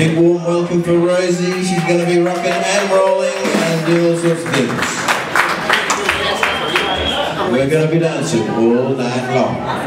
Big warm welcome for Rosie. She's going to be rocking and rolling and doing all sorts of things. We're going to be dancing all night long.